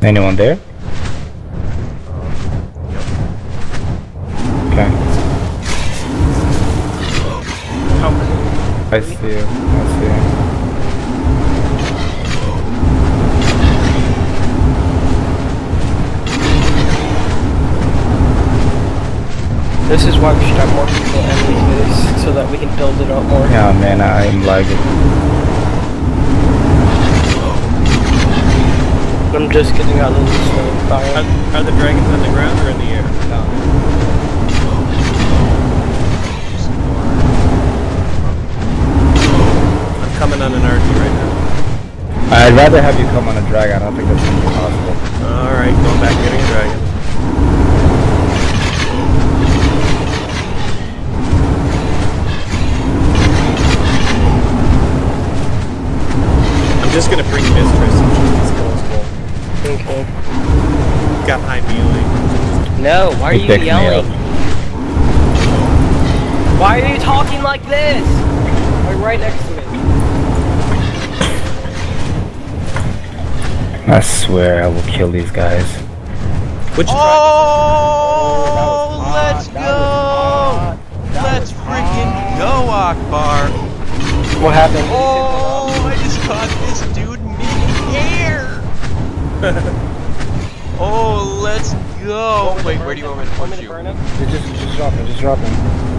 Anyone there? Okay. Oh, I see you. I see you. this is why we should have more people entering this, so that we can build it up more. Yeah, man, I'm lagging. I'm just getting out of this uh, Are, are the dragons on the ground or in the air? I'm coming on an Argy right now. I'd rather have you come on a drag. I don't think that's gonna be possible. Alright, going back getting a dragon. I'm just gonna bring Mistress and she's disposable. Okay. Got high melee. No, why are He you yelling? Why are you talking like this? Like right next to me. I swear I will kill these guys. Which Oh, let's go! Let's freaking go, Akbar! What happened? Oh, I just caught this dude mid-air! oh, let's go! Wait, where do you want me to Want punch you? burn him? Just, just drop him. Just drop him.